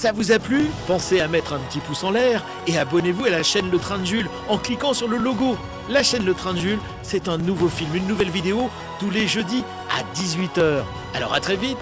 Ça vous a plu Pensez à mettre un petit pouce en l'air et abonnez-vous à la chaîne Le Train de Jules en cliquant sur le logo. La chaîne Le Train de Jules, c'est un nouveau film, une nouvelle vidéo tous les jeudis à 18h. Alors à très vite